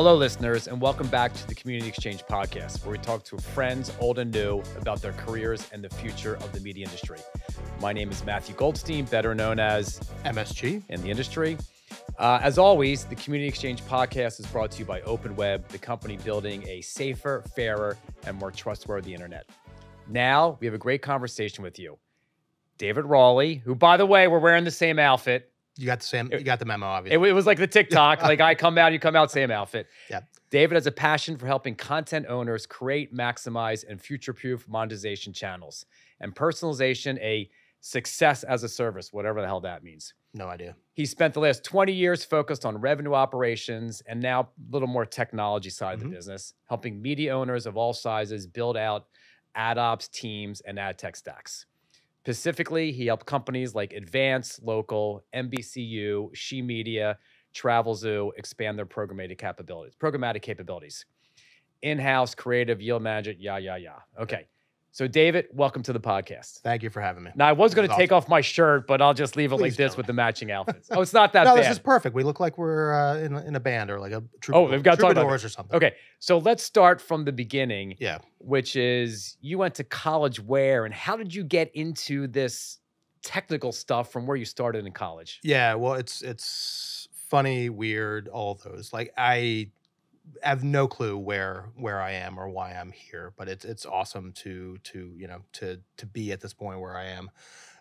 Hello, listeners, and welcome back to the Community Exchange podcast, where we talk to friends, old and new, about their careers and the future of the media industry. My name is Matthew Goldstein, better known as MSG. in the industry. Uh, as always, the Community Exchange podcast is brought to you by OpenWeb, the company building a safer, fairer, and more trustworthy internet. Now we have a great conversation with you. David Rowley, who, by the way, we're wearing the same outfit. You got the same. It- You got the memo, obviously. it was like the TikTok, like I come out, you come out, same outfit. Yep. David has a passion for helping content owners create, maximize, and future-proof monetization channels and personalization, a success as a service, whatever the hell that means. no idea. He spent the last 20 years focused on revenue operations and now a little more technology side of Mhm. the business, helping media owners of all sizes build out ad ops teams and ad tech stacks. Specifically, he helped companies like Advance, Local, NBCU, She Media, Travel Zoo expand their programmatic capabilities. Programmatic capabilities. In-house, creative, yield management, yeah, yeah, yeah. Okay. So, David, welcome to the podcast. Thank you for having me. Now, I was going to take awesome. off my shirt, but I'll just leave it like this don't. with the matching outfits. Oh, it's not that no, bad. this is perfect. We look like we're uh, in, a- in a band or like a troop. Oh, we've got troubadours or something. okay, so let's start from the beginning, Yeah. which is you went to college where and how did you get into this technical stuff from where you started in college? Yeah. Well, it's it's funny, weird, all those. Like I have no clue where where I am or why I'm here, but it's it's awesome to to you know to to be at this point where I am.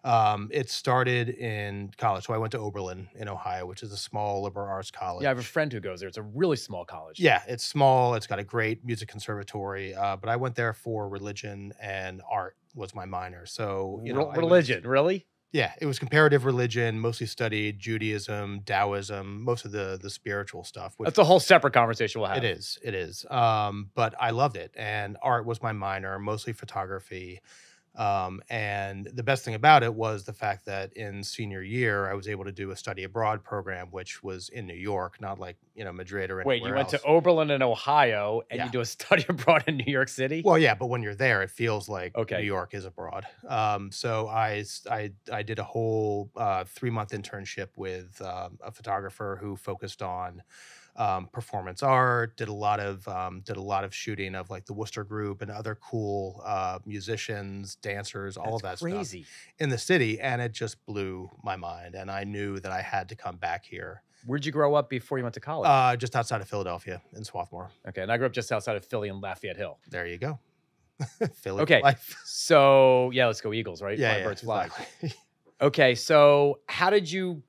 Um, it started in college, so I went to Oberlin in Ohio, which is a small liberal arts college. Yeah, I have a friend who goes there. It's a really small college. Yeah, it's small. It's got a great music conservatory, uh, but I went there for religion and art was my minor. So you know, I was- religion, really? Yeah, it was comparative religion. Mostly studied Judaism, Taoism, most of the the spiritual stuff. Which That's a whole separate conversation we'll have. it is, it is. Um, but I loved it, and art was my minor, mostly photography. Um, and the best thing about it was the fact that in senior year, I was able to do a study abroad program, which was in New York, not like you know Madrid or Wait, you went else. to Oberlin in Ohio and Yeah. you do a study abroad in New York City? Well, yeah, but when you're there, it feels like Okay. New York is abroad. Um, so I did a whole uh, three month internship with um, a photographer who focused on um, performance art. Did a lot of um, did a lot of shooting of like the Wooster Group and other cool uh, musicians, dancers, all of that That's stuff in the city, and it just blew my mind. And I knew that I had to come back here, Where'd you grow up before you went to college? uh, just outside of Philadelphia in Swarthmore. okay, and I grew up just outside of Philly in Lafayette Hill. There you go. Philly Okay. life. So yeah, let's go Eagles, right? Yeah, Fly yeah, birds fly. exactly. Okay, so how did you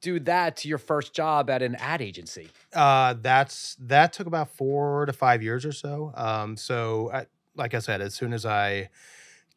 do that to your first job at an ad agency? Uh, that's that took about four to five years or so. Um, so I, like I said, as soon as I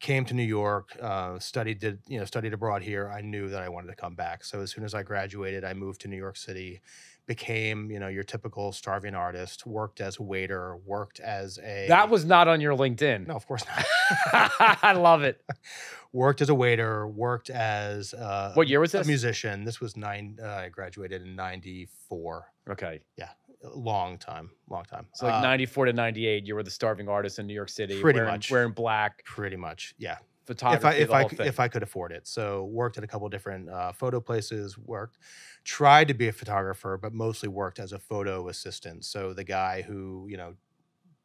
came to New York, uh, studied did you know studied abroad here, I knew that I wanted to come back. So as soon as I graduated, I moved to New York City, became you know your typical starving artist, worked as a waiter, worked as a That was not on your LinkedIn. no, of course not. I love it. worked as a waiter, worked as uh, What year was a this? musician. This was nine. Uh, I graduated in '94. Okay, Yeah. Long time, long time. so like Uh, 94 to 98, you were the starving artist in New York City, Pretty wearing, much. wearing black, pretty much, yeah. Photography, if I if I if I could afford it. So worked at a couple different uh, photo places. Worked, tried to be a photographer, but mostly worked as a photo assistant. So the guy who you know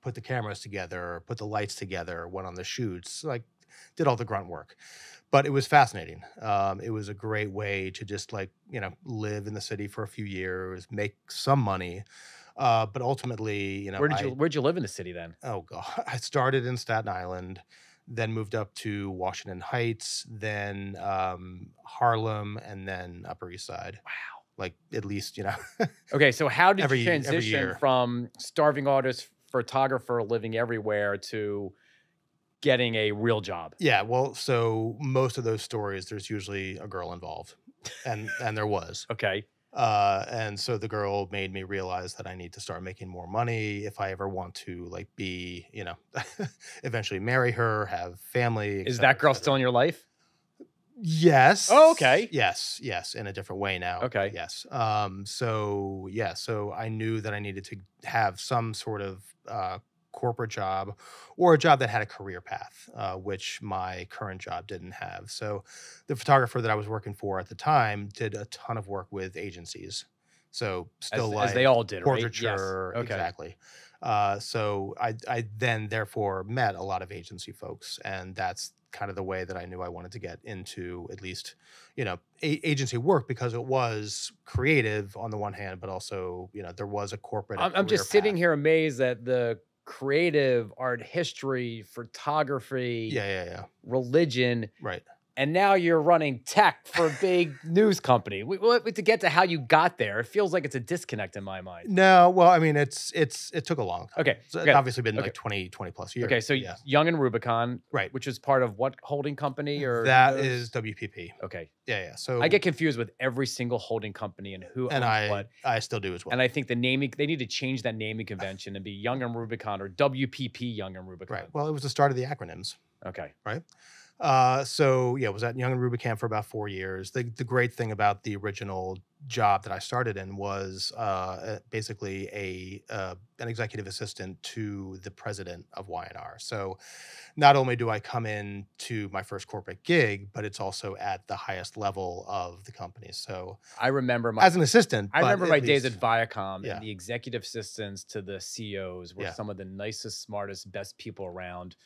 put the cameras together, put the lights together, went on the shoots, like did all the grunt work. But it was fascinating. Um, it was a great way to just like you know live in the city for a few years, make some money. Uh, but ultimately, you know, Where did I- you Where'd you live in the city then? oh god i started in staten island then moved up to washington heights then um, harlem and then upper east side Wow. like at least you know Okay, so how did Every- you transition from starving artist, photographer, living everywhere to getting a real job? yeah well so most of those stories there's usually a girl involved and and there was Okay. Uh and so the girl made me realize that i need to start making more money if i ever want to like be you know eventually marry her have family Is cetera, that girl still in your life? Yes. Oh, okay. Yes, yes, in a different way now. Okay. Yes. Um. So yeah. So I knew that I needed to have some sort of uh, corporate job or a job that had a career path, uh, which my current job didn't have. So the photographer that I was working for at the time did a ton of work with agencies. So as, still as like they all did, right? Yes. portraiture, Okay. exactly. Uh, so I I then therefore met a lot of agency folks, and that's kind of the way that I knew I wanted to get into at least you know a- agency work because it was creative on the one hand, but also you know there was a corporate. I'm, I'm just career sitting here amazed that the creative art history, photography, Yeah, yeah, yeah. religion, Right. And now you're running tech for a big news company. We, we, to get to how you got there, it feels like it's a disconnect in my mind. No, well, I mean, it's it's it took a long time. Okay, So okay, It's obviously been okay. like 20, 20 plus years. okay. So yeah, Young and Rubicam, right. which is part of what holding company or That those? is WPP. okay. Yeah, yeah. So I get confused with every single holding company and who and I what. I still do as well. And I think the naming they need to change that naming convention and be Young and Rubicam or WPP Young and Rubicam. right. Well, it was the start of the acronyms. Okay. Uh, so yeah, was at Young and Rubicam for about four years. The the great thing about the original job that I started in was uh, basically a uh, an executive assistant to the president of Y&R. So not only do I come in to my first corporate gig, but it's also at the highest level of the company. So I remember my as an assistant, I remember my days at Viacom Yeah. and the executive assistants to the CEOs were Yeah. some of the nicest, smartest, best people around.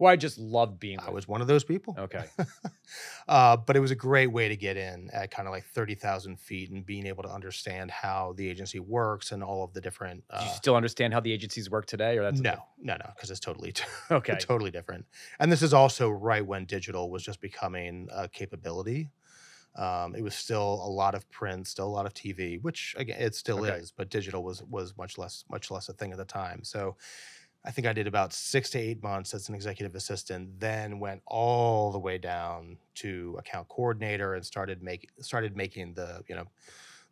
Where I just loved being. I with. was one of those people. okay. uh, but it was a great way to get in at kind of like 30,000 feet and being able to understand how the agency works and all of the different. Do you Uh, still understand how the agencies work today, or that's no, no, no, because it's totally, okay? totally different. And this is also right when digital was just becoming a capability. Um, it was still a lot of print, still a lot of TV, which again it still Okay. is, but digital was was much less much less a thing at the time. So I think I did about six to eight months as an executive assistant, then went all the way down to account coordinator and started making started making the you know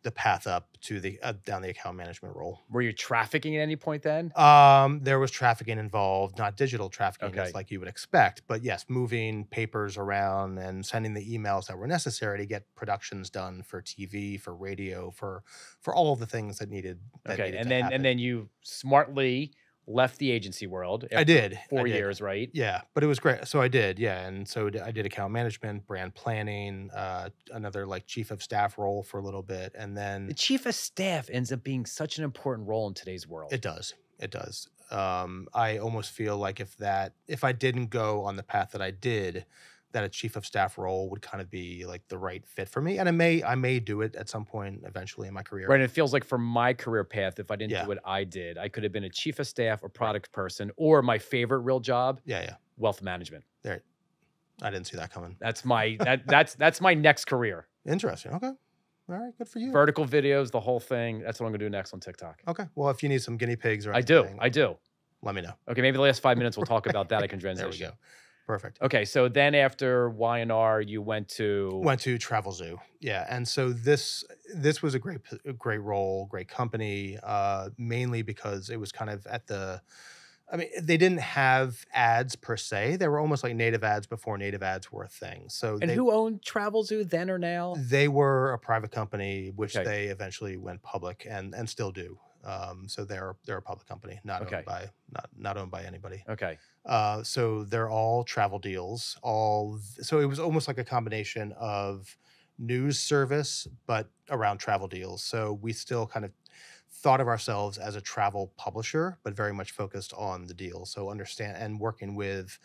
the path up to the uh, down the account management role. Were you trafficking at any point then? Um, there was trafficking involved, not digital trafficking Okay. like you would expect, but yes, moving papers around and sending the emails that were necessary to get productions done for TV, for radio, for for all of the things that needed. That Okay, needed and then happen. and then you smartly left the agency world. I did I four did. years, right? Yeah, but it was great. So I did, yeah, and so I did account management, brand planning, uh, another like chief of staff role for a little bit, and then The chief of staff ends up being such an important role in today's world. It does. It does. Um, I almost feel like if that, if I didn't go on the path that I did, that a chief of staff role would kind of be like the right fit for me. And I may, I may do it at some point eventually in my career. Right. And it feels like for my career path, if I didn't Yeah. do what I did, I could have been a chief of staff or product person, or my favorite real job, Yeah, yeah. wealth management. There. I didn't see that coming. That's my that that's that's my next career. Interesting. Okay. All right. Good for you. Vertical videos, the whole thing. That's what I'm gonna do next on TikTok. Okay. Well, if you need some guinea pigs or I do. I do. let me know. Okay, maybe the last five minutes we'll talk about that. I can There we go. Perfect. Okay, so then after Y&R, you went to went to Travel Zoo. Yeah, and so this this was a great great role, great company, uh, mainly because it was kind of at the. I mean, they didn't have ads per se. They were almost like native ads before native ads were a thing. So and they, who owned Travel Zoo then or now? they were a private company, which Okay. they eventually went public and and still do. Um, so they're they're a public company, not Okay. owned by not not owned by anybody. Okay, Uh, so they're all travel deals. All so it was almost like a combination of news service, but around travel deals. So we still kind of thought of ourselves as a travel publisher, but very much focused on the deal. So understand and working with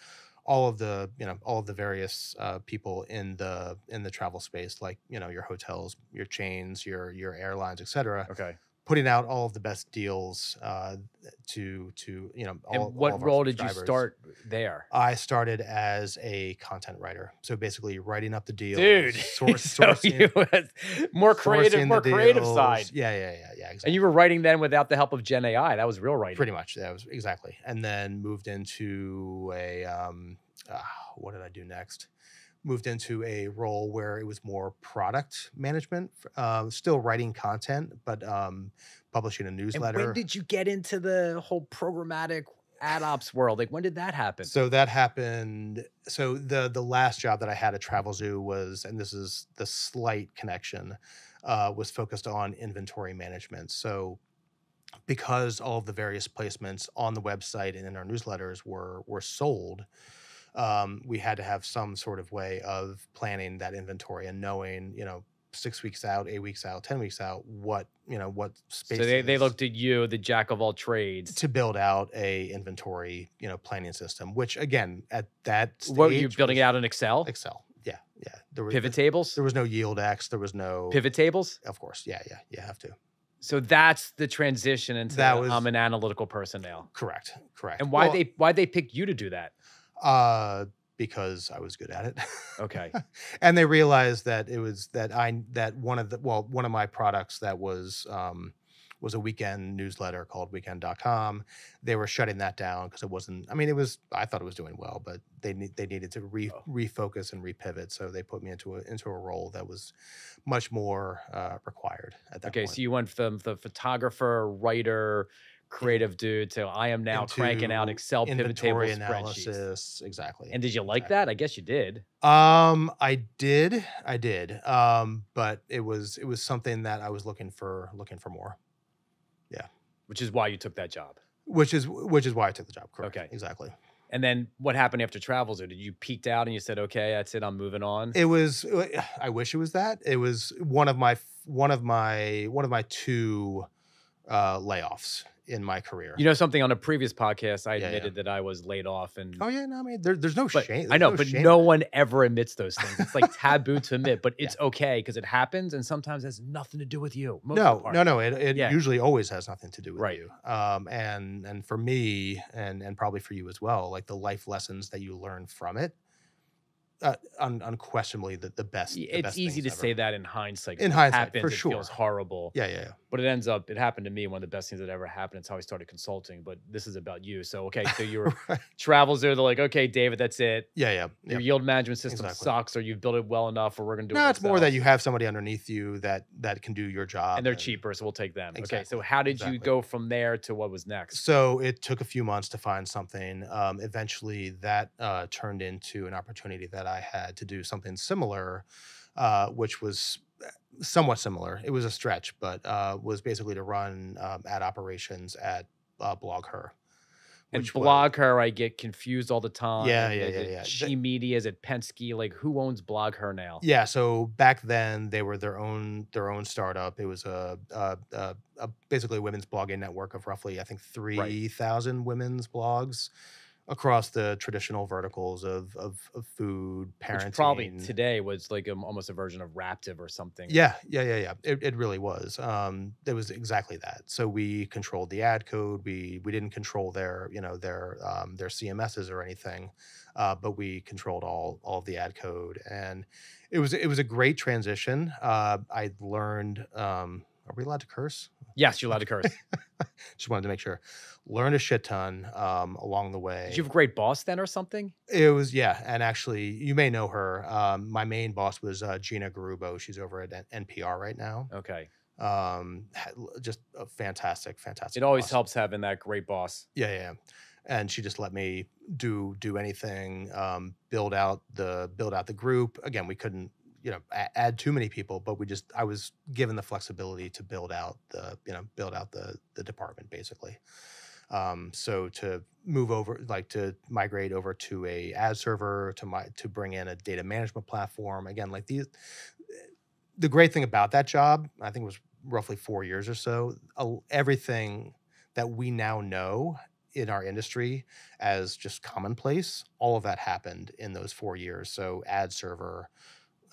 all of the you know all of the various uh, people in the in the travel space, like you know your hotels, your chains, your your airlines, etc. okay. Putting out all of the best deals uh, to to you know. All, and what role did you start there? I started as a content writer, so basically writing up the deals, Dude, source, so sourcing, more creative, more creative deals. side. Yeah, yeah, yeah, yeah. Exactly. And you were writing then without the help of Gen AI. That was real writing. pretty much that was exactly, and then moved into a um, uh, what did I do next? Moved into a role where it was more product management, uh, still writing content, but um, publishing a newsletter. And when did you get into the whole programmatic ad ops world? Like when did that happen? So that happened. So the the last job that I had at Travel Zoo was, and this is the slight connection, uh, was focused on inventory management. So because all of the various placements on the website and in our newsletters were were sold, um, we had to have some sort of way of planning that inventory and knowing, you know, six weeks out, eight weeks out, ten weeks out, what you know what space. So they, they looked at you, the jack of all trades. to build out a inventory you know planning system, which again at that stage What were you building it out in Excel? Excel. Yeah, yeah. There were Pivot tables? there was no Yieldex. There was no Pivot tables? Of course, yeah, yeah. You have to. So that's the transition into That was- I'm an analytical person now. Correct, correct. And why Well, they why they pick you to do that? Uh, because I was good at it. Okay. and they realized that it was that I that one of the well one of my products that was um, was a weekend newsletter called weekend.com. They were shutting that down because it wasn't. I mean, it was. I thought it was doing well, but they need they needed to re, Oh. refocus and repivot. So they put me into a into a role that was much more uh, required at that Okay, point. so you went from the photographer, writer, creative dude to I am now cranking out Excel pivot table inventory spreadsheets. analysis, exactly. And did you like exactly. that? I guess you did. Um, I did, I did. Um, but it was it was something that I was looking for looking for more, Yeah. Which is why you took that job. which is which is why I took the job. Correct. Okay. exactly. And then what happened after Travels? Or did you peaked out and you said, okay, that's it, I'm moving on? It was. I wish it was that. It was one of my one of my one of my two uh, layoffs in my career. you know something on a previous podcast, I Yeah, yeah. admitted that I was laid off and oh yeah, no, I mean there, there's no shame. I know, there's but no one ever admits those things. It's like taboo to admit, but Yeah. it's okay because it happens and sometimes it has nothing to do with you. No, no, no. It, it Yeah. usually always has nothing to do with Right. you. Um, and and for me, and and probably for you as well, like the life lessons that you learn from it, uh, un, unquestionably the, the best. The It's best easy to things say that in hindsight. In hindsight, happens, for it feels sure. horrible. Yeah, yeah, yeah. But it ends up, it happened to me. One of the best things that ever happened. It's how I started consulting. But this is about you. So, okay, so you were Right. travels there. They're like, okay, David, that's it. yeah, yeah. Your yeah. yield management system Exactly. sucks, or you've built it well enough, or we're going to do No, it. it's more that you have somebody underneath you that that can do your job, and they're cheaper, so we'll take them. Okay, so how did you go from there to what was next? So it took a few months to find something. Um, eventually, that uh, turned into an opportunity that I had to do something similar, uh, which was somewhat similar. It was a stretch, but uh, was basically to run um, ad operations at uh, BlogHer. And which was- BlogHer, I get confused all the time. Yeah, yeah, yeah, yeah. She Media is it Penske? Like who owns BlogHer now? Yeah, so back then they were their own their own startup. It was a, a, a, a basically a women's blogging network of roughly I think three thousand women's blogs across the traditional verticals of of, of food, parenting. Which probably today was like um, almost a version of Raptive or something. Yeah, yeah, yeah, yeah. It, it really was. Um, it was exactly that. So we controlled the ad code. We we didn't control their you know their um, their CMSs or anything, uh, but we controlled all all of the ad code, and it was it was a great transition. Uh, I learned. Um, are we allowed to curse? Yes, you're allowed to curse. Just wanted to make sure. Learned a shit ton um, along the way. Did you have a great boss then or something? It was yeah, and actually, you may know her. Um, my main boss was uh, Gina Garrubbo. She's over at N- NPR right now. Okay. Um, just a fantastic, fantastic. It always boss. helps having that great boss. Yeah, yeah, yeah. And she just let me do do anything, um, build out the build out the group. Again, we couldn't, you know, add too many people, but we just I was given the flexibility to build out the, you know, build out the the department basically. Um, so to move over, like to migrate over to a ad server, to my to bring in a data management platform. Again, like these, the great thing about that job, I think was roughly four years or so. Everything that we now know in our industry as just commonplace, all of that happened in those four years. So ad server,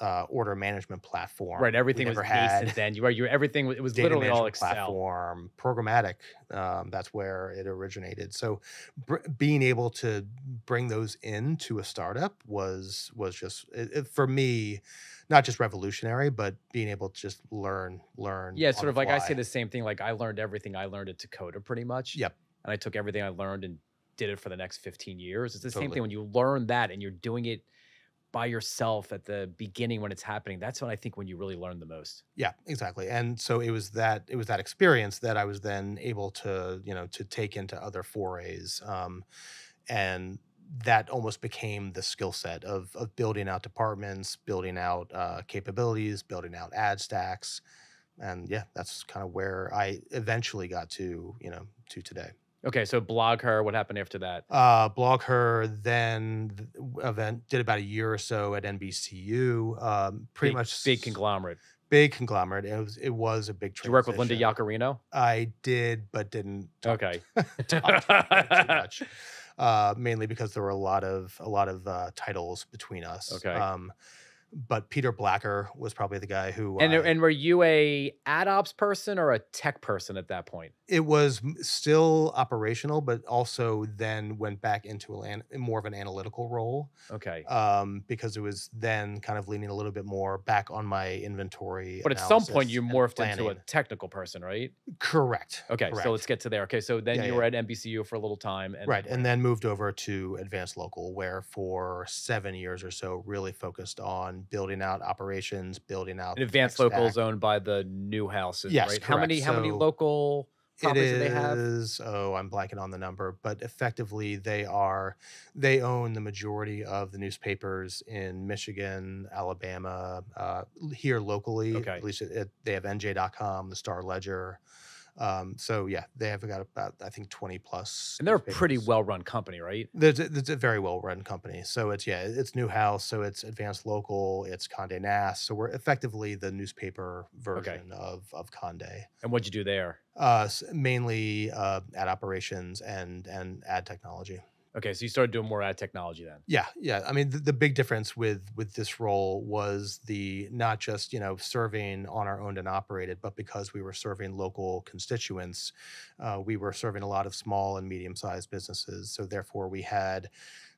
uh, order management platform, Right. Everything was nascent then. You were you everything it was data literally all Excel. platform, programmatic. Um, that's where it originated. So, br- being able to bring those into a startup was was just it, it- for me, not just revolutionary, but being able to just learn, learn. Yeah, sort of like I say the same thing. Like I learned everything I learned at Dakota pretty much. Yep. And I took everything I learned and did it for the next 15 years. It's the same thing when you learn that and you're doing it by yourself at the beginning when it's happening. That's when I think when you really learn the most. Yeah, exactly. And so it was that it was that experience that I was then able to you know to take into other forays, um, and that almost became the skill set of of building out departments, building out uh, capabilities, building out ad stacks, and yeah, that's kind of where I eventually got to you know to today. Okay, so BlogHer. What happened after that? Uh, BlogHer then th- event did about a year or so at NBCU. Um, pretty Big- much big conglomerate. big conglomerate. It was it was a big. Did you work with Linda. Yaccarino? I did, but didn't. talk- Okay. talk too much. Uh, mainly because there were a lot of a lot of uh, titles between us. Okay. Um, but Peter Blacker was probably the guy who. And and were you a ad ops person or a tech person at that point? it was still operational, but also then went back into an, more of an analytical role Okay. um, because it was then kind of leaning a little bit more back on my inventory. But at some point you morphed into a technical person, right? correct. Okay, correct. so let's get to there. Okay, so then Yeah, you yeah. were at NBCU for a little time, and right, and then moved over to Advance Local, where for seven years or so, really focused on building out operations, building out the Advance Local is owned by the Newhouses, Yes, right? How many how many local It properties do they have? oh, I'm blanking on the number, but effectively they are they own the majority of the newspapers in Michigan, Alabama, uh, here locally. Okay. At least it, it, they have NJ.com, the Star Ledger. Um, so yeah, they have got about I think 20 plus. And they're a pretty well run company, right? It's a, it's a very well run company. So it's yeah, it's Newhouse, so it's Advance Local, it's Condé Nast. So we're effectively the newspaper version of of Condé. And what'd you do there? Uh, mainly uh, ad operations and and ad technology. Okay, so you started doing more ad technology then. Yeah, yeah. I mean, the, the big difference with with this role was the not just you know serving on our owned and operated, but because we were serving local constituents, uh, we were serving a lot of small and medium sized businesses. So therefore, we had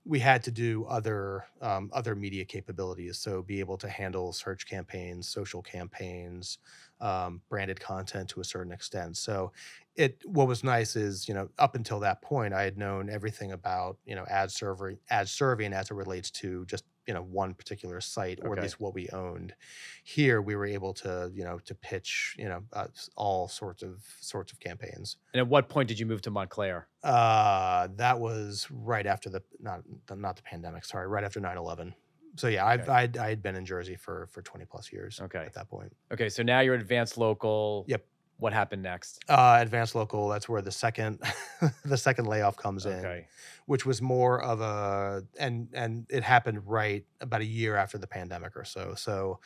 we had to do other um, other media capabilities. So be able to handle search campaigns, social campaigns, um, branded content to a certain extent. So it what was nice is you know up until that point I had known everything about you know ad server ad serving as it relates to just you know one particular site or Okay. at least what we owned. Here we were able to you know to pitch you know uh, all sorts of sorts of campaigns. And at what point did you move to Montclair? Uh, that was right after the not the- not the pandemic. Sorry, right after 9-11. So yeah, Okay. I'd, I had been in Jersey for for twenty plus years. Okay. at that point. Okay, so now you're Advance Local. Yep. What happened next? Uh, Advance Local. That's where the second the second layoff comes in. Which was more of a and and it happened right about a year after the pandemic or so so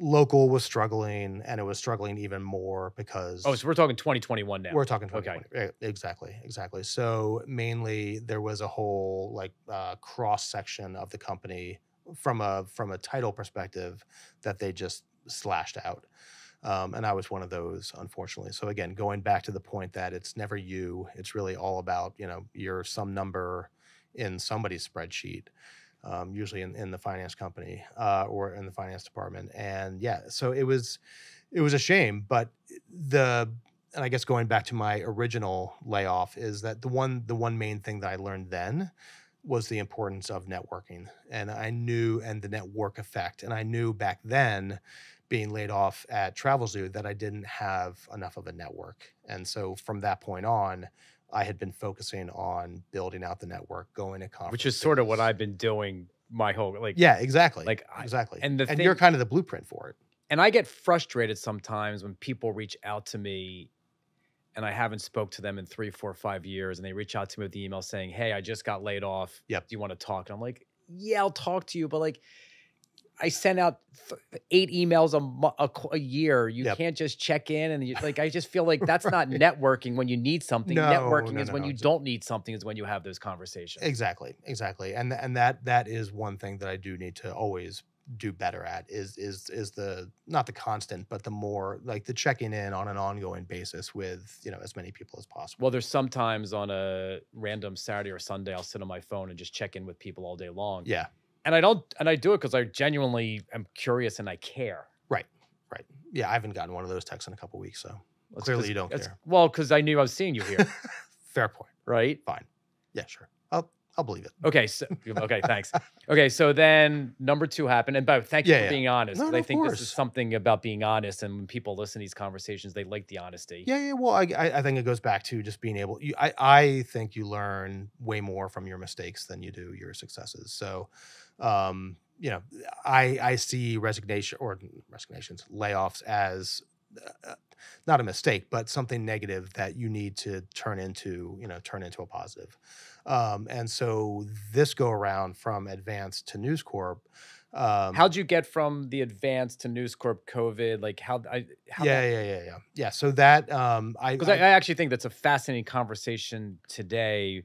local was struggling and it was struggling even more because Oh, so we're talking 2021 now. we're talking Okay. 2020 eh, exactly exactly so mainly there was a whole like uh, cross section of the company from a from a title perspective that they just slashed out um, and I was one of those, unfortunately. So again, going back to the point that it's never you; it's really all about you know you're some number in somebody's spreadsheet, um, usually in, in the finance company uh, or in the finance department. And yeah, so it was it was a shame, but the and I guess going back to my original layoff is that the one the one main thing that I learned then was the importance of networking and I knew and the network effect and I knew back then being laid off at Travel Zoo that I didn't have enough of a network. And so from that point on, I had been focusing on building out the network, going to conferences. which is sort of what I've been doing my whole like Yeah, exactly. like, I- exactly. and the and you're kind of the blueprint for it. and I get frustrated sometimes when people reach out to me and I haven't spoke to them in three, four, five years, and they reach out to me with the email saying, "Hey, I just got laid off. Yep. Do you want to talk?" And I'm like, "Yeah, I'll talk to you," but like, I send out eight emails a, a, a year. You Yep. can't just check in, and you, like, I just feel like that's not networking when you need something. No, networking no, is no, when you don't need something. Is when you have those conversations. Exactly, exactly. And and that that is one thing that I do need to always do better at is is is the not the constant but the more like the checking in on an ongoing basis with you know as many people as possible Well, there's sometimes on a random Saturday or Sunday, I'll sit on my phone and just check in with people all day long. yeah and I don't, and I do it because I genuinely am curious and I care. right right yeah i haven't gotten one of those texts in a couple weeks so That's Clearly you don't care. Well, because I knew I was seeing you here, fair point right? fine yeah sure i'll i'll believe it Okay, so okay, thanks. Okay, so then number two happened, and Bo, thank you Yeah, for yeah. being honest. No, no, I think this is something about being honest, and when people listen to these conversations, they like the honesty. yeah yeah well i i, I think it goes back to just being able you, i i think you learn way more from your mistakes than you do your successes so um you know i i see resignation or resignations layoffs as uh, not a mistake but something negative that you need to turn into you know turn into a positive um and so this go around from Advance to news corp Um, How'd you get from the advance to News Corp COVID? Like how I how yeah, yeah, yeah, yeah, yeah. So that um, I, because I, I actually think that's a fascinating conversation today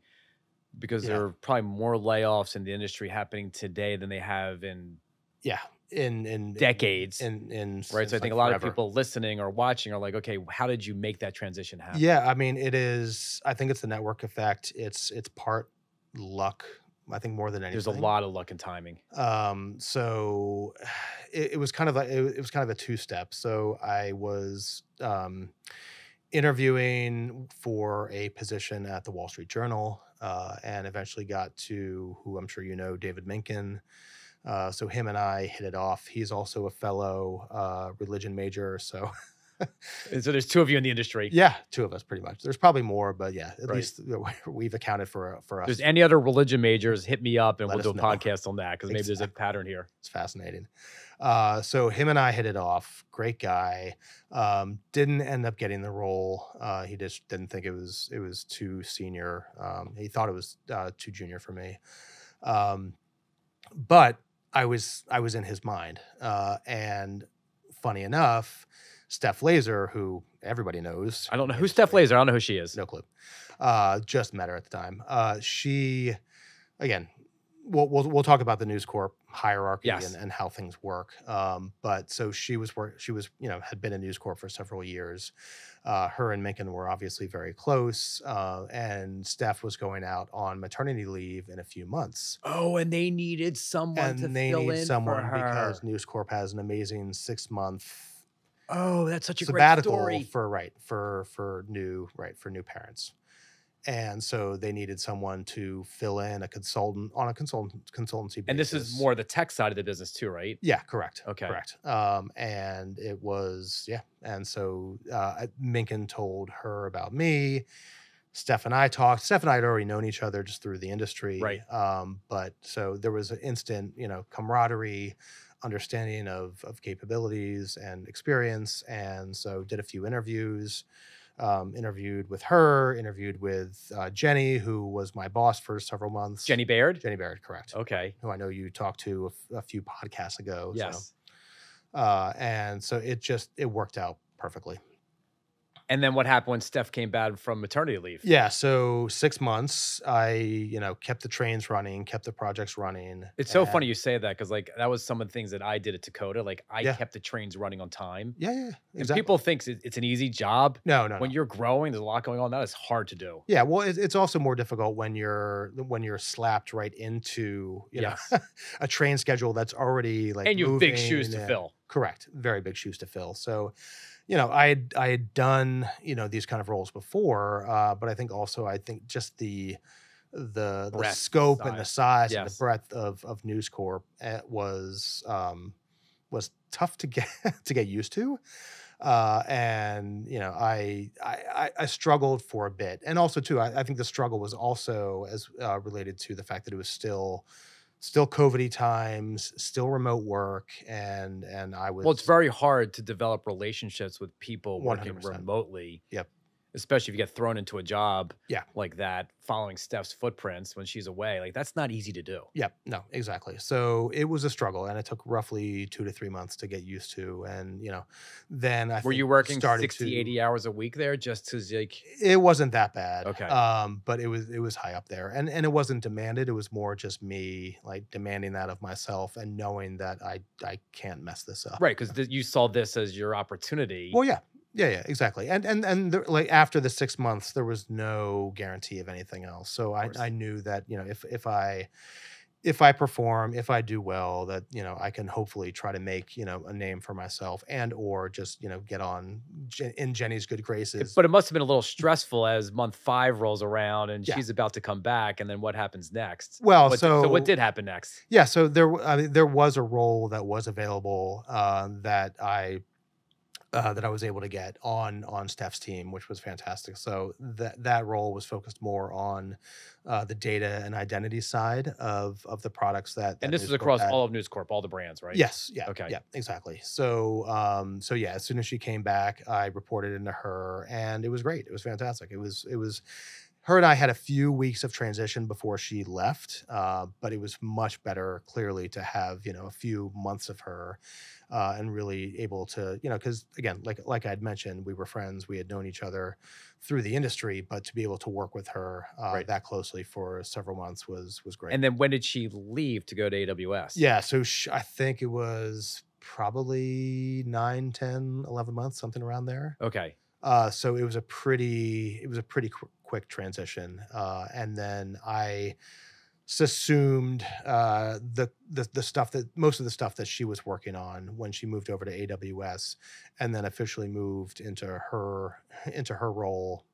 because Yeah. there are probably more layoffs in the industry happening today than they have in yeah in in decades. in in right. So I think like, a lot forever. of people listening or watching are like, okay, how did you make that transition happen? Yeah, I mean, it is. I think it's the network effect. It's it's part luck. I think more than anything. There's a lot of luck and timing. Um, so it, it was kind of like it, it was kind of a two step. So I was um, interviewing for a position at the Wall Street Journal, uh, and eventually got to who I'm sure you know, David Minkin. Uh, so him and I hit it off. He's also a fellow uh, religion major. So And so there's two of you in the industry. yeah, two of us pretty much. There's probably more, but yeah, at Right. least we've accounted for for If us. there's any other religion majors, hit me up and Let we'll do a know. podcast on that because maybe there's a pattern here. It's fascinating. Uh, so him and I hit it off. Great guy. Um, didn't end up getting the role. Uh, he just didn't think it was it was too senior. Um, he thought it was uh, too junior for me. Um, but I was I was in his mind. Uh, and funny enough, Steph Layser, who everybody knows, I don't know in who's Steph Layser. I don't know who she is. no clue. Uh, just met her at the time. Uh, she, again, we'll, we'll we'll talk about the News Corp hierarchy Yes. and, and how things work. Um, but so she was work. She was you know had been in News Corp for several years. Uh, her and Minkin were obviously very close, uh, and Steph was going out on maternity leave in a few months. Oh, and they needed someone to And they fill need in someone for her. because News Corp has an amazing six month oh, that's such a great sabbatical story. for right for for new right for new parents and so they needed someone to fill in a consultant on a consultant consultancy basis. And this is more the tech side of the business too, right? yeah correct Okay. correct um and it was yeah and so uh minkin told her about me Steph and I talked. Steph and I had already known each other just through the industry. Right. Um, but so there was an instant, you know, camaraderie, understanding of of capabilities and experience. And so did a few interviews. Um, interviewed with her, interviewed with uh, Jenny, who was my boss for several months. Jenny Baird. Jenny Baird, correct. Okay. Who I know you talked to a, f- a few podcasts ago. so, Yes. uh, and so it just it worked out perfectly. And then what happened when Steph came back from maternity leave? Yeah, so six months, I you know kept the trains running, kept the projects running. It's so funny you say that because like that was some of the things that I did at Dakota. Like I Yeah. kept the trains running on time. Yeah, yeah, And people think it's an easy job. no, no, When no. you're growing, there's a lot going on. That is hard to do. Yeah, well, it's also more difficult when you're when you're slapped right into you know Yes. a train schedule that's already like and you have big shoes to fill. Correct, very big shoes to fill. So, you know, I had I had done you know these kind of roles before, uh, but I think also I think just the the the scope and the size and the breadth of of News Corp eh, was um, was tough to get to get used to. Uh, and you know, I, I I- I struggled for a bit, and also too, I, I think the struggle was also as uh, related to the fact that it was still still COVIDy times, still remote work, and and I was Well, it's very hard to develop relationships with people working 100%. remotely. Yep. Especially if you get thrown into a job Yeah. like that, following Steph's footprints when she's away. Like that's not easy to do. Yep, no, exactly. So it was a struggle, and it took roughly two to three months to get used to. And you know, then I Were you working started 60, to- 80 hours a week there just to like It wasn't that bad. Okay. Um, but it was it was high up there, and and it wasn't demanded. It was more just me like demanding that of myself and knowing that I I can't mess this up. right? Because you saw this as your opportunity. Well, yeah, yeah, yeah, exactly. And and and there, like after the six months, there was no guarantee of anything else. So I. I knew that you know if if I if I perform, if I do well, that you know I can hopefully try to make you know a name for myself and or just you know get on in Jenny's good graces. But it must have been a little stressful as month five rolls around and Yeah. she's about to come back, and then what happens next? well, What- so so what did happen next? Yeah, so there I mean, there was a role that was available uh, that I uh, that I was able to get on on Steph's team, which was fantastic. So that that role was focused more on uh, the data and identity side of of the products that. that And this was News Corp across had. all of News Corp, all the brands, right? Yes. Yeah. Okay. Yeah. Exactly. So, um, so yeah, as soon as she came back, I reported into her, and it was great. It was fantastic. It was, it was, her and I had a few weeks of transition before she left, uh, but it was much better, clearly, to have you know a few months of her uh, and really able to you know because again, like like I'd mentioned, we were friends, we had known each other through the industry, but to be able to work with her uh, Right. that closely for several months was was great. And then when did she leave to go to AWS? yeah, so sh- I think it was probably 9, 10, 11 months, something around there. Okay. Uh, so it was a pretty it was a pretty quick transition, uh, and then I assumed uh, the, the the stuff that most of the stuff that she was working on when she moved over to AWS, and then officially moved into her into her role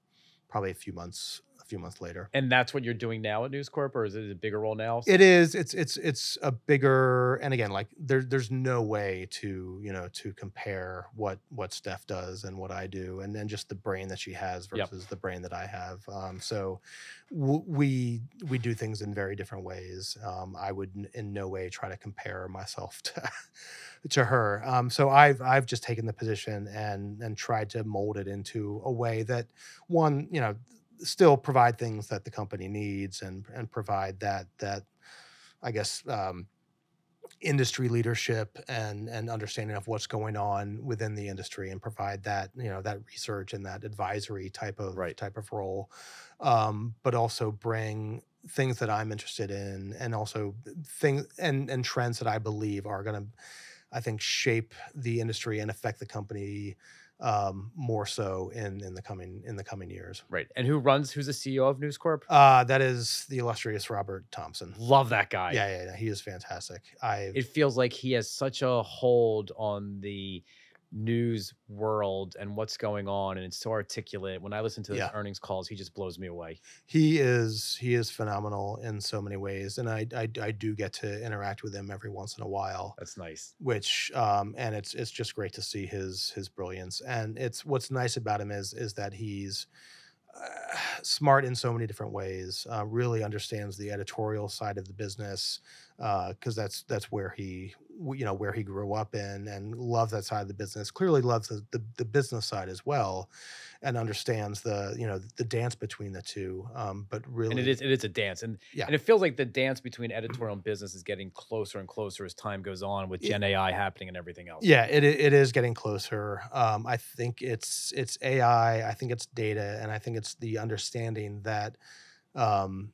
probably a few months a few months later. And that's what you're doing now at News Corp, or is it a bigger role now? It is. It's it's it's a bigger and again, like there there's no way to you know to compare what what Steph does and what I do, and then just the brain that she has Yep. versus the brain that I have. Um, so w- we we do things in very different ways. Um, I would n- in no way try to compare myself to to her. Um, so I've I've just taken the position and and tried to mold it into a way that one you know still provide things that the company needs and and provide that that I guess um, industry leadership and and understanding of what's going on within the industry and provide that you know that research and that advisory type of Right. type of role um, but also bring things that I'm interested in and also things and and trends that I believe are going to I think shape the industry and affect the company um, more so in in the coming in the coming years. Right. And who runs? Who's the CEO of News Corp? Uh, that is the illustrious Robert Thomson. Love that guy. Yeah, yeah, yeah, he is fantastic. I It feels like he has such a hold on the news world and what's going on, and it's so articulate. When I listen to his Yeah. earnings calls, he just blows me away. he is he is phenomenal in so many ways, and I, I I do get to interact with him every once in a while. That's nice. Which um, and it's it's just great to see his his brilliance, and it's what's nice about him is is that he's uh, smart in so many different ways. Uh, really understands the editorial side of the business because that's that's where he you know where he grew up in and loves that side of the business. Clearly loves the, the, the business side as well, and understands the you know the dance between the two. Um, but really, And it is it is a dance, and Yeah. and it feels like the dance between editorial and business is getting closer and closer as time goes on with Gen AI happening and everything else. Yeah, it it is getting closer. Um, I think it's it's AI. I think it's data, and I think it's the understanding that um,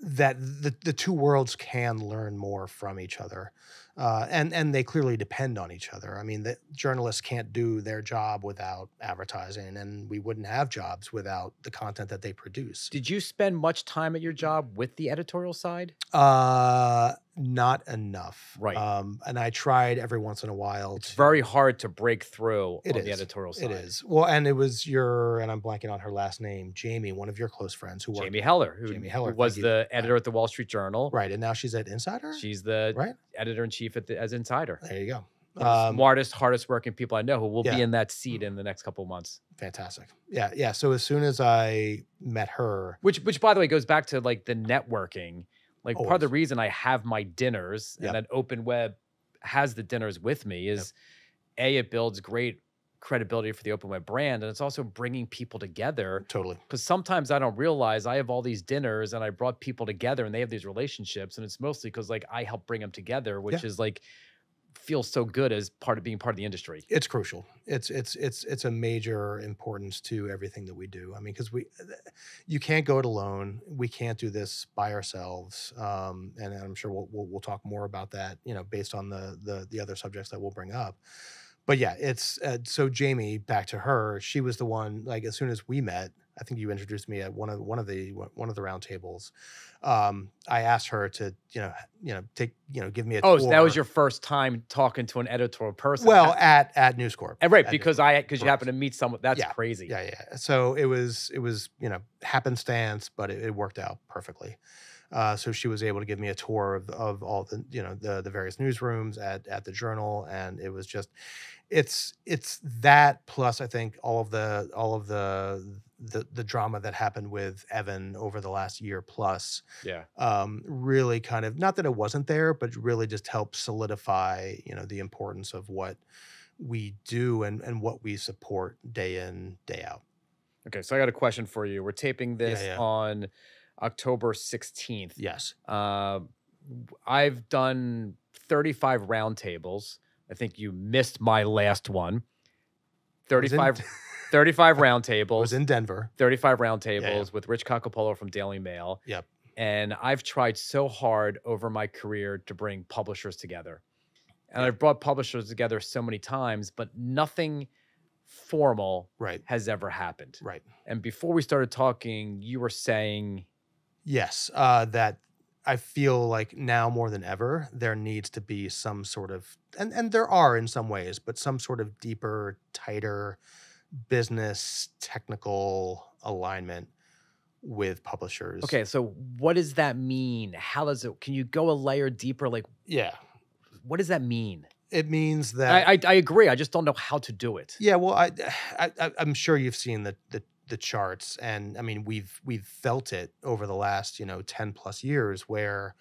that the the two worlds can learn more from each other, uh, and and they clearly depend on each other. I mean, the journalists can't do their job without advertising, and we wouldn't have jobs without the content that they produce. Did you spend much time at your job with the editorial side? Uh, not enough, Right. Um, and I tried every once in a while. It's to- very hard to break through It on the editorial side. It is. Well, and it was your, and I'm blanking on her last name, Jamie, one of your close friends who worked. Jamie Heller, who, Jamie who Heller, was thank you. the editor at the Wall Street Journal. Right. And now she's at Insider? She's the Right. Editor in chief at as Insider. There you go. One of the Um, smartest, hardest working people I know who will be in that seat in the next couple of months. fantastic. Yeah. Yeah. So as soon as I met her, Which, which by the way, goes back to like the networking. Like part of the reason I have my dinners Yep. and that OpenWeb has the dinners with me is a it builds great credibility for the OpenWeb brand, and it's also bringing people together. totally. Because sometimes I don't realize I have all these dinners and I brought people together and they have these relationships, and it's mostly because like I help bring them together, which is like feels so good as part of being part of the industry. It's crucial. It's it's it's it's a major importance to everything that we do. I mean, because we, you can't go it alone. We can't do this by ourselves. Um, and I'm sure we'll, we'll we'll talk more about that. You know, based on the the the other subjects that we'll bring up. But yeah, it's uh, so Jamie. Back to her. She was the one. Like as soon as we met, I think you introduced me at one of one of the one of the roundtables. Um, I asked her to you know you know take you know give me a Oh, so that was your first time talking to an editorial person. well at at News Corp. and right News because I because you happen to meet someone. That's Yeah, crazy. Yeah, yeah. So it was it was you know happenstance, but it, it worked out perfectly. Uh, so she was able to give me a tour of, of all the you know the the various newsrooms at at the journal, and it was just it's it's that plus I think all of the all of the the the drama that happened with Evan over the last year plus yeah. um, really kind of not that it wasn't there, but really just helped solidify, you know, the importance of what we do and and what we support day in day out. Okay, so I got a question for you. We're taping this yeah. on October 16th. Yes. Uh, I've done 35 roundtables. I think you missed my last one. I was in- 35, 35 I was roundtables. in Denver. 35 roundtables yeah. with Rich Caccappolo from Daily Mail. Yep. And I've tried so hard over my career to bring publishers together. And I've brought publishers together so many times, but nothing formal Right. has ever happened. Right. And before we started talking, you were saying, Yes. Uh, that I feel like now more than ever, there needs to be some sort of, and, and there are in some ways, but some sort of deeper, tighter business technical alignment with publishers. okay, so what does that mean? How does it, can you go a layer deeper? Like, Yeah. what does that mean? It means that I, I, I agree. I just don't know how to do it. Yeah, well, I, I, I'm sure you've seen the, the the charts, and I mean we've we've felt it over the last you know ten plus years, where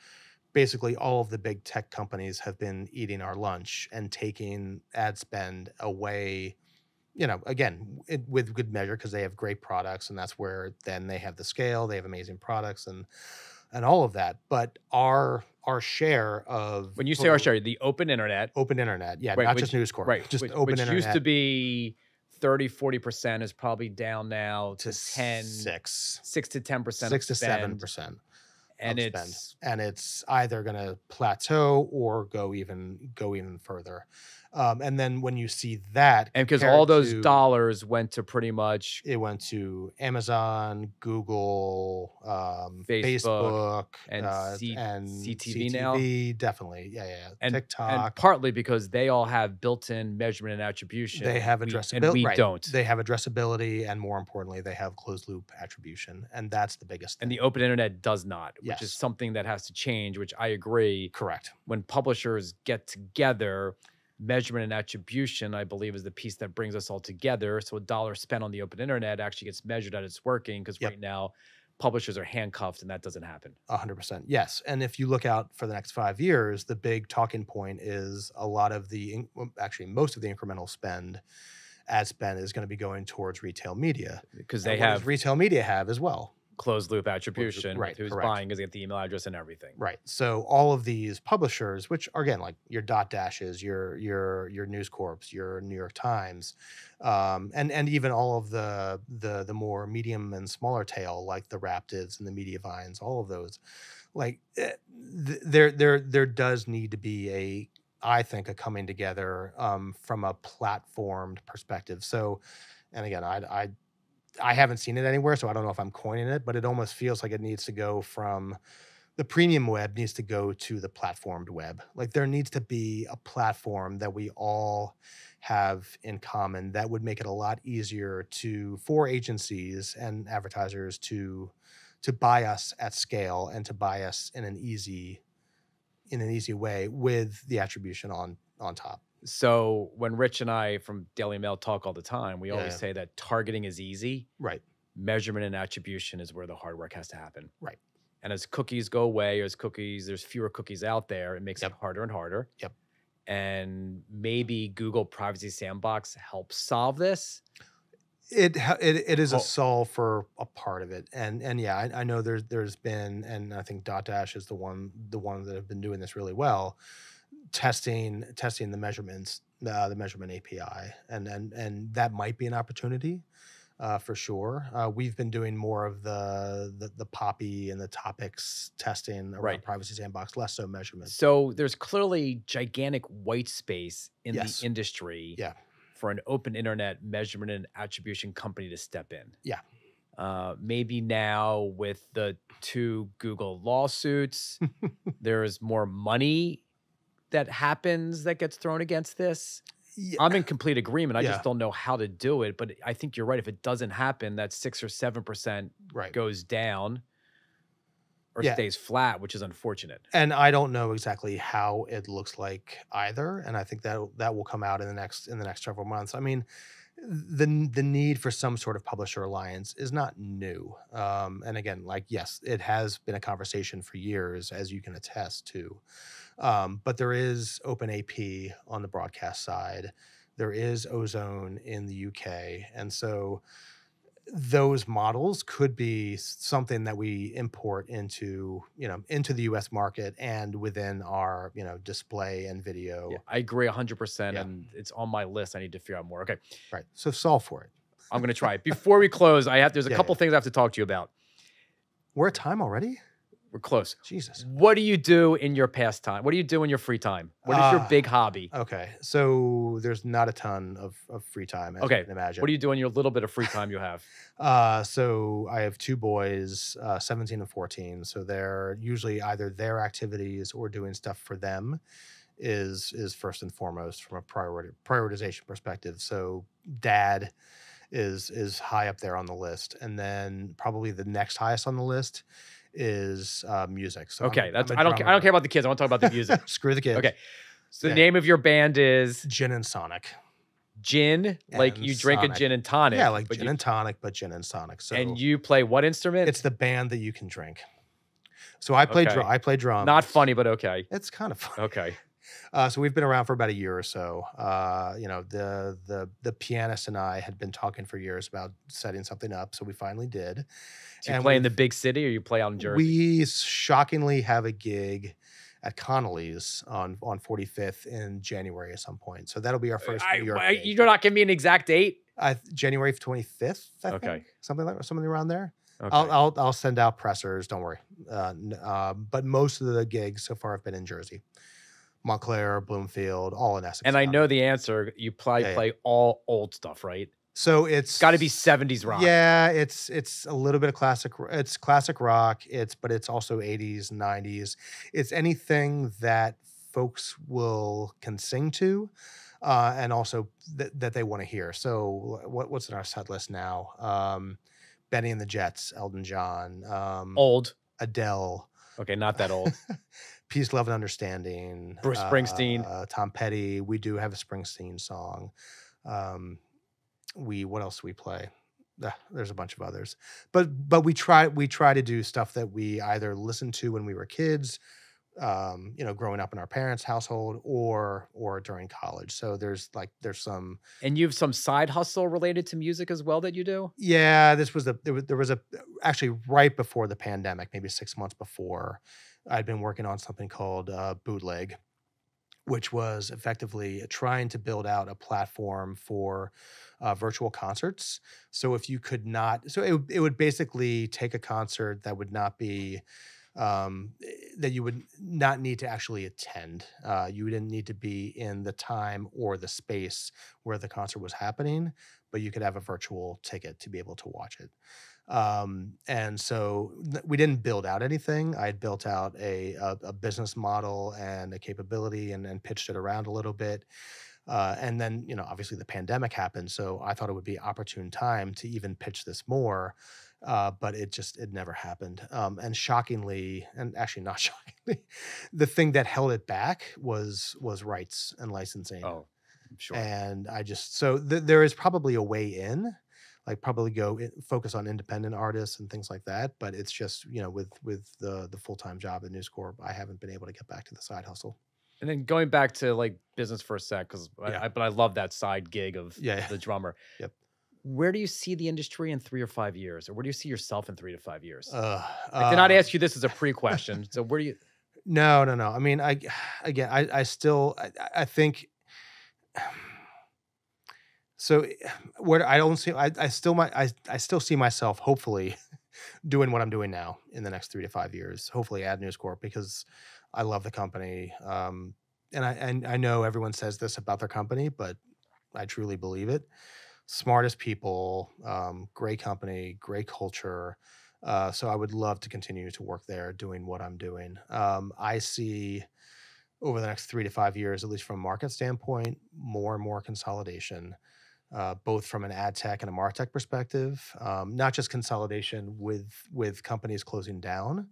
basically all of the big tech companies have been eating our lunch and taking ad spend away. You know, again, it, with good measure because they have great products, and that's where then they have the scale, they have amazing products, and and all of that. But our our share of When you say our share, the open internet, open internet, yeah, Right, not which- just News Corp, right, just which, open which internet used to be 30, 40% is probably down now to, to 10, six. 6 to 10% six to of seven spend, percent And of it's, and it's either going to plateau or go even go even further. Um, and then when you see that, and because all those to- dollars went to pretty much it went to Amazon, Google, um, Facebook, Facebook, and uh, C- and CTV now? Definitely, yeah, yeah, and, TikTok. and partly because they all have built-in measurement and attribution. they have addressability, and we right. don't. They have addressability, and more importantly, they have closed loop attribution, and that's the biggest. and the open internet does not, which Yes. is something that has to change. Which I agree. correct. When publishers get together, measurement and attribution, I believe, is the piece that brings us all together. So a dollar spent on the open internet actually gets measured that it's working because Yep. right now publishers are handcuffed and that doesn't happen. A hundred percent. Yes. And if you look out for the next five years, the big talking point is a lot of the, actually, most of the incremental spend, ad spend is going to be going towards retail media. Because they have retail media have as well. Closed loop attribution. right, who's correct. buying they get the email address and everything. Right. So all of these publishers, which are again like your Dotdashes, your your your News Corps, your New York Times, um, and and even all of the the the more medium and smaller tail like the Raptives and the Mediavines, all of those, like eh, there there there does need to be a I think a coming together um, from a platformed perspective. So, and again, I I I haven't seen it anywhere, so I don't know if I'm coining it, but it almost feels like it needs to go from the premium web needs to go to the platformed web. Like there needs to be a platform that we all have in common that would make it a lot easier to for agencies and advertisers to to buy us at scale and to buy us in an easy in an easy way with the attribution on on top. So when Rich and I from Daily Mail talk all the time, we always say that targeting is easy. Right. Measurement and attribution is where the hard work has to happen. Right. And as cookies go away, as cookies, there's fewer cookies out there, it makes Yep. it harder and harder. Yep. And maybe Google Privacy Sandbox helps solve this. it it, it is a Oh. solve for a part of it and and yeah I, I know there's there's been and i think dotdash is the one the one that have been doing this really well testing testing the measurements uh, the measurement api and and and that might be an opportunity uh, for sure uh, we've been doing more of the, the the PAAPI and the topics testing around Right. privacy sandbox less so measurements So there's clearly gigantic white space in Yes. the industry Yeah. for an open internet measurement and attribution company to step in. Yeah. Uh, maybe now with the two Google lawsuits, there's more money that happens that gets thrown against this. yeah, I'm in complete agreement. I Yeah. just don't know how to do it. But I think you're right. If it doesn't happen, that six or seven percent right goes down or Yeah. stays flat, which is unfortunate. and I don't know exactly how it looks like either, and I think that that will come out in the next in the next several months. I mean, the the need for some sort of publisher alliance is not new, um, and again, like yes, it has been a conversation for years, as you can attest to. Um, but there is OpenAP on the broadcast side. There is Ozone in the UK, and so those models could be something that we import into you know into the U.S. market and within our you know display and video. Yeah, I agree 100%. Yeah. And it's on my list. I need to figure out more. Okay. Right. So solve for it. I'm going to try it. Before we close, I have, there's a Yeah, couple things I have to talk to you about. We're at time already. We're close. Jesus. What do you do in your pastime? What do you do in your free time? What is your Uh, big hobby? Okay. So there's not a ton of, of free time, as Okay, imagine. What do you do in your little bit of free time you have? Uh, so I have two boys, uh, 17 and 14. So they're usually either their activities or doing stuff for them is is first and foremost from a priority prioritization perspective. So dad is is high up there on the list, and then probably the next highest on the list is uh, music. So I'm Okay, that's I'm I don't ca- I don't care about the kids. I want to talk about the music. Screw the kids. Okay. So the name of your band is Gin and Sonic. Gin, like you drink a gin and tonic. yeah, like gin you, and tonic, but gin and Sonic. So and you play what instrument? it's the band that you can drink. So I play Okay. I play drums. not funny, but okay. It's kind of fun. Okay. Uh, so we've been around for about a year or so. Uh, you know, the the the pianist and I had been talking for years about setting something up, so we finally did. Do you And play in the big city or you play out in Jersey? We shockingly have a gig at Connolly's on on 45th in January at some point. So that'll be our first I, New York. I- you're not giving me an exact date. I, January 25th. I Okay. think, something like something around there. Okay. I'll, I'll I'll send out pressers. Don't worry. Uh, uh, but most of the gigs so far have been in Jersey, Montclair, Bloomfield, all in Essex. and I know the answer. You play Yeah, yeah. play all old stuff, right? so it's It's got to be 70s rock. Yeah, it's it's a little bit of classic. It's classic rock. It's but it's also 80s, 90s. It's anything that folks will can sing to, uh, and also th- that they want to hear. So what what's in our set list now? Um, Bennie and the Jets, Elton John, um, Old. Adele. Okay, not that old. Peace, Love, and Understanding. Bruce Springsteen. uh, Tom Petty. We do have a Springsteen song. Um, we what else do we play? There's a bunch of others, but but we try we try to do stuff that we either listened to when we were kids, um, you know, growing up in our parents' household, or or during college. So there's like there's some and you have some side hustle related to music as well that you do? yeah, this was the there was, there was a actually right before the pandemic, maybe six months before, I'd been working on something called uh, Bootleg, which was effectively trying to build out a platform for uh, virtual concerts. So if you could not, so it, would- it would basically take a concert that would not be um, eh, that you would not need to actually attend. Uh, you didn't need to be in the time or the space where the concert was happening, but you could have a virtual ticket to be able to watch it. Um, and so we didn't build out anything. I had built out a, a, a business model and a capability and, and pitched it around a little bit. Uh, and then, you know, obviously the pandemic happened. So I thought it would be opportune time to even pitch this more. Uh, but it just, it never happened. Um, and shockingly, and actually not shockingly, the thing that held it back was, was rights and licensing Oh, sure. and I just so th- there is probably a way in, like probably go i- focus on independent artists and things like that. But it's just you know with with the the full time job at News Corp, I haven't been able to get back to the side hustle. And then going back to like business for a sec, because Yeah. I, I, but I love that side gig of Yeah, the drummer. Yep. Where do you see the industry in three or five years, or where do you see yourself in three to five years? Uh, I did not uh, ask you this as a pre-question. so where do you? No, no, no. I mean, I again, I I still I- I think. So what I don't see, I, I still my I, I still see myself hopefully doing what I'm doing now in the next three to five years. Hopefully at News Corp because I love the company. Um, and I and I know everyone says this about their company, but I truly believe it. Smartest people, um, great company, great culture. Uh, so I would love to continue to work there doing what I'm doing. Um, I see over the next three to five years, at least from a market standpoint, more and more consolidation, uh, both from an ad tech and a martech perspective. Um, not just consolidation with with companies closing down,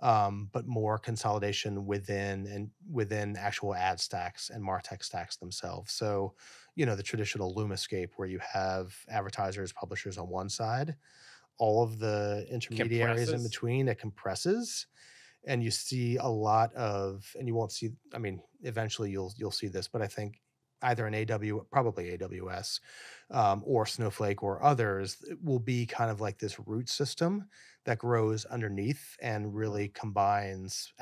um, but more consolidation within and within actual ad stacks and martech stacks themselves. So, you know, the traditional Lumascape where you have advertisers, publishers on one side, all of the intermediaries in between, it compresses. And you see a lot of, and you won't see, I mean, eventually you'll you'll see this, but I think either an AW, probably AWS, um, or Snowflake or others, will be kind of like this root system that grows underneath and really combines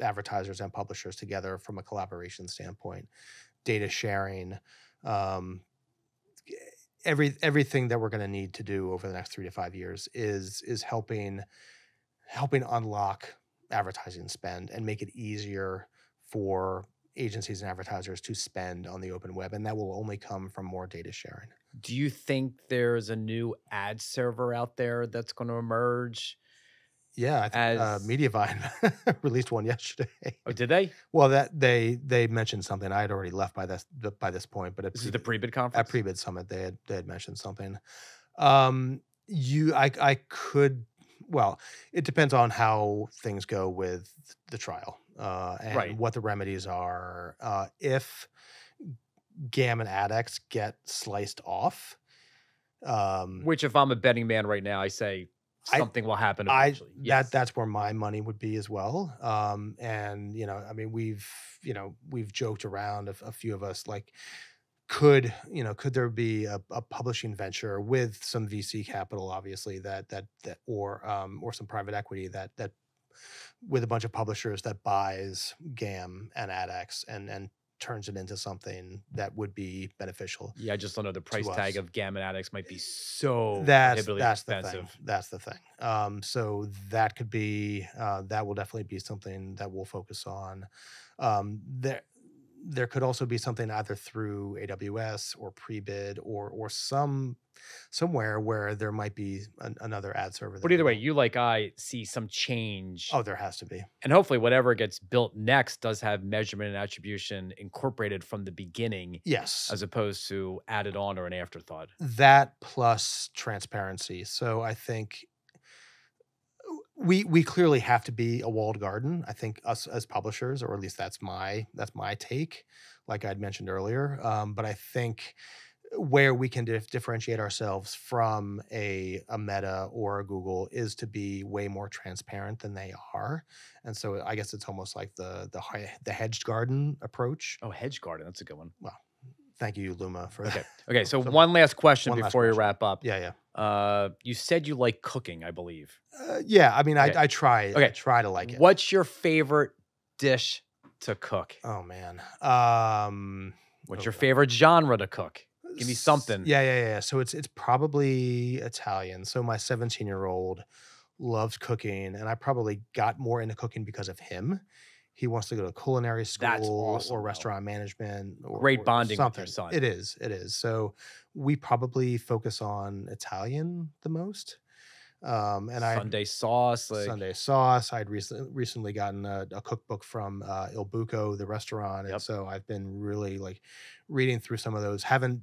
advertisers and publishers together from a collaboration standpoint, data sharing, um, every everything that we're going to need to do over the next three to five years is is helping helping unlock advertising spend and make it easier for agencies and advertisers to spend on the open web and that will only come from more data sharing Do you think there's a new ad server out there that's going to emerge? yeah i think uh, As- mediavine released one yesterday Oh, did they? well that they they mentioned something i had already left by this by this point but at This is the pre- pre-bid at conference. pre-bid summit they had they had mentioned something um you i i could well it depends on how things go with the trial uh and Right. what the remedies are uh if gam and AdX get sliced off um Which, if I'm a betting man right now, I say I- something will happen I yes. that that's where my money would be as well. Um, and you know, I mean, we've you know we've joked around a, a few of us like, could you know could there be a, a publishing venture with some VC capital, obviously that that that or um, or some private equity that that with a bunch of publishers that buys GAM and AdX and and turns it into something that would be beneficial. Yeah, I just don't know the price tag of GAM and AdX might be so that's that's the expensive. thing. That's the thing. Um, so that could be uh, that will definitely be something that we'll focus on. Um, there there could also be something either through AWS or pre-bid or or some somewhere where there might be an, another ad server. But either way, you like I see some change. oh, there has to be. and hopefully whatever gets built next does have measurement and attribution incorporated from the beginning Yes, as opposed to added on or an afterthought. that plus transparency. So I think we we clearly have to be a walled garden. I think us as publishers, or at least that's my that's my take. Like I'd mentioned earlier, um, but I think where we can dif- differentiate ourselves from a, a Meta or a Google is to be way more transparent than they are, and so I guess it's almost like the the the hedged garden approach. Oh, hedge garden, that's a good one. Well thank you, Luma, for Okay. that. Okay, so So- one last question one last before you question. wrap up. Yeah, yeah. Uh, you said you like cooking, I believe. Uh, yeah, I mean, Okay. I, I try. I Okay. try to like it. What's your favorite dish to cook? Oh man. Um, What's oh, your favorite genre to cook? Give me something. Yeah, yeah, yeah. So it's it's probably Italian. So my 17 year old loves cooking, and I probably got more into cooking because of him. He wants to go to culinary school awesome, or though. restaurant management. Or, Great or bonding with your son. It is. It is. So we probably focus on Italian the most. Um, and I Sunday sauce, like Sunday sauce. I'd recently recently gotten a, a cookbook from uh, Il Buco, the restaurant, and Yep. so I've been really like reading through some of those. Haven't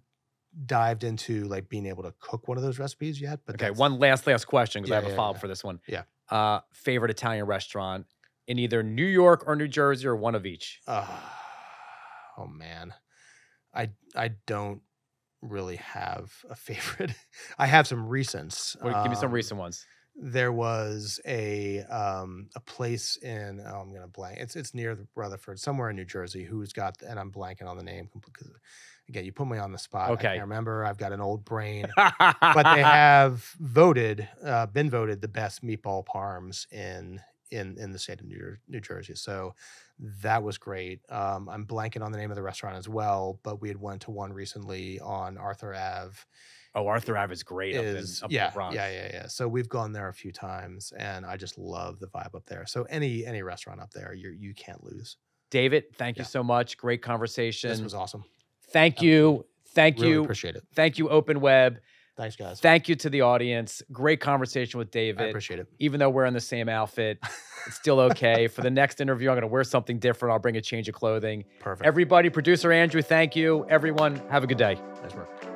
dived into like being able to cook one of those recipes yet. But Okay, one last last question because Yeah, I have a follow up yeah. for this one. Yeah. Uh, favorite Italian restaurant in either New York or New Jersey or one of each. Uh, oh man, I I don't really have a favorite. I have some recents. Well, give me some Um, recent ones. there was a um a place in oh, I'm gonna blank. It's it's near Rutherford, somewhere in New Jersey. Who's got and I'm blanking on the name because again you put me on the spot. I Okay. can't remember. I've got an old brain, but they have voted, uh, been voted the best meatball parms in in in the state of New, New Jersey. So that was great. Um, I'm blanking on the name of the restaurant as well, but we had went to one recently on Arthur Ave oh, Arthur Ave is great up, is in, up yeah, the Bronx. yeah, yeah, yeah. So we've gone there a few times, and I just love the vibe up there. So any any restaurant up there, you you can't lose. David, thank you so much. Great conversation. This was awesome. thank you. Thank Really you. appreciate it. Thank you, OpenWeb. Thanks, guys. Thank you to the audience. Great conversation with I David. appreciate it. Even though we're in the same outfit, it's still okay. For the next interview, I'm going to wear something different. I'll bring a change of clothing. Perfect. Everybody, producer Andrew, thank you. Everyone, have a good day. nice work.